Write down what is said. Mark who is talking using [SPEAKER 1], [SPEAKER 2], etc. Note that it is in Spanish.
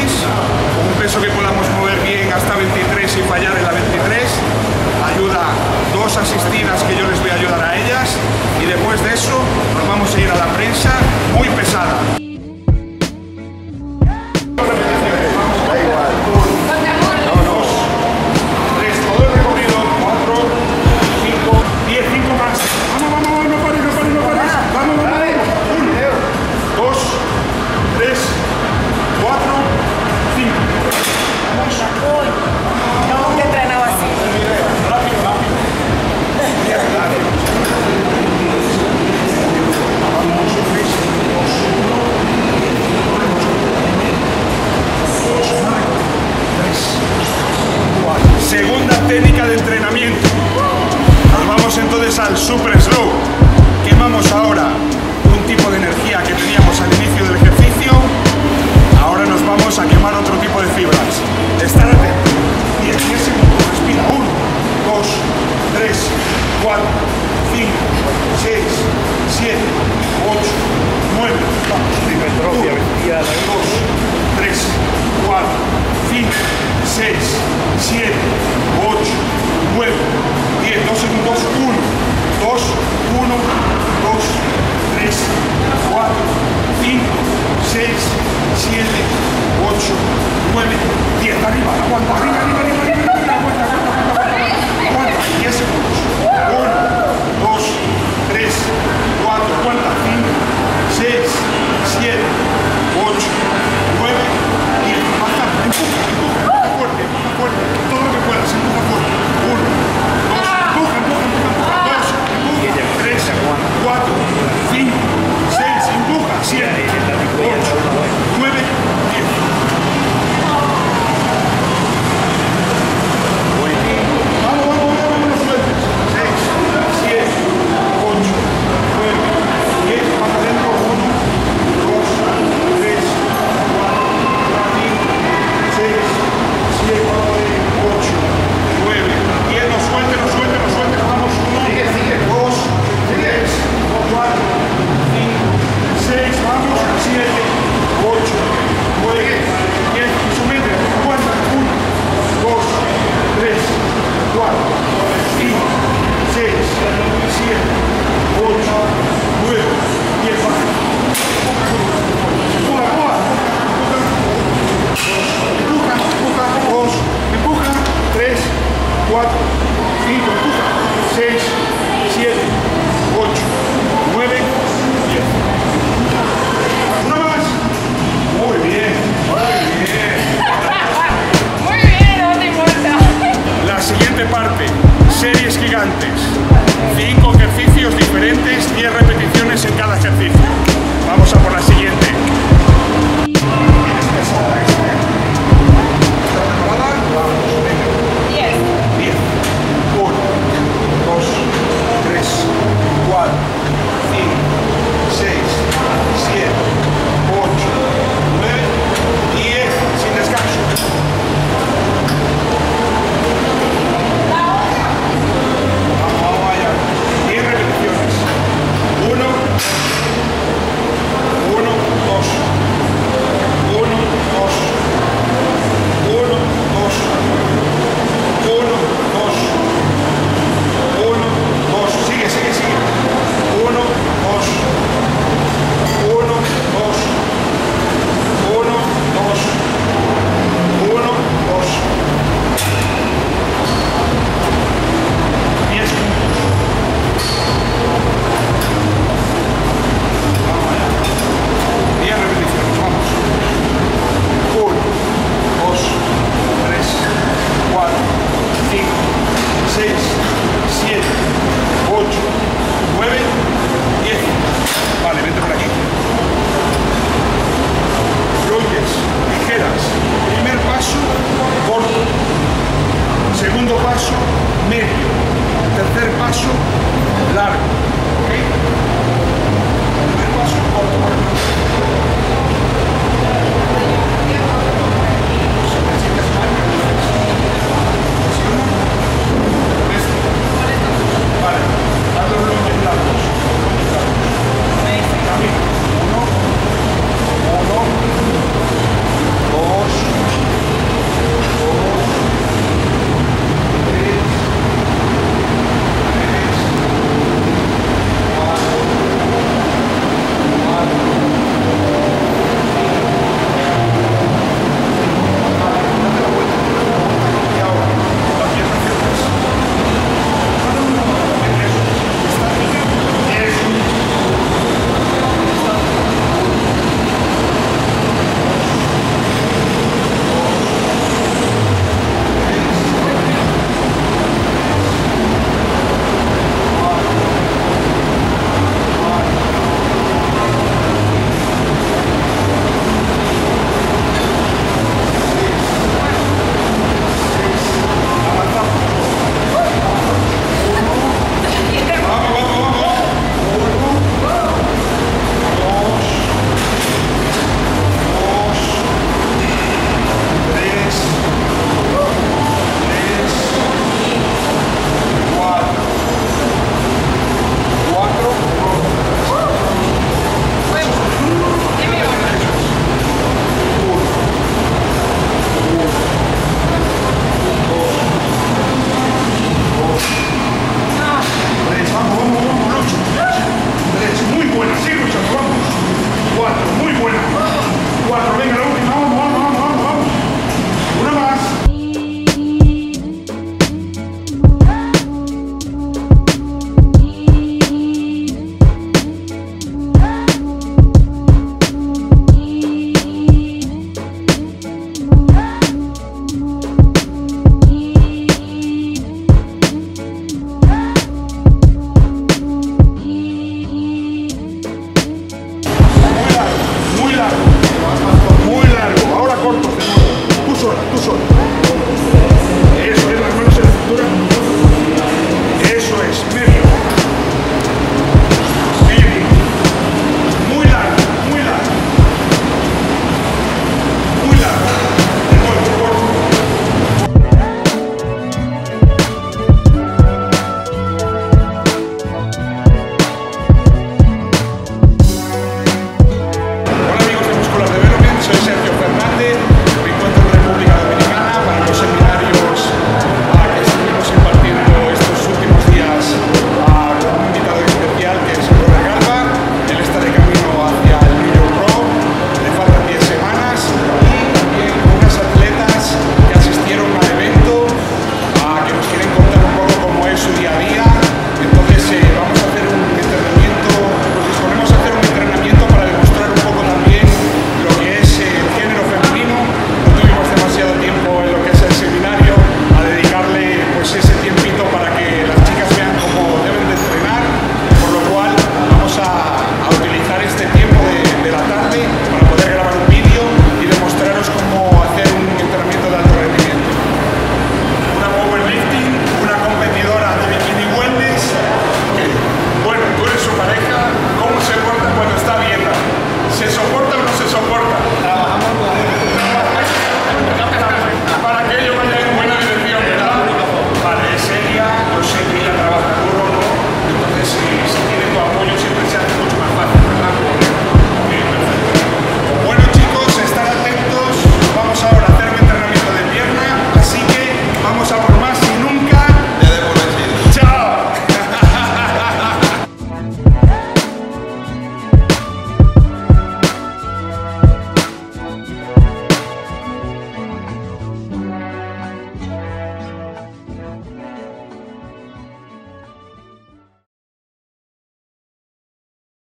[SPEAKER 1] un peso que podamos mover bien hasta 23 sin fallar en la 23, ayuda dos asistidas que yo les voy a ayudar a ellas y después de eso nos vamos a ir a la prensa muy pesada. 7.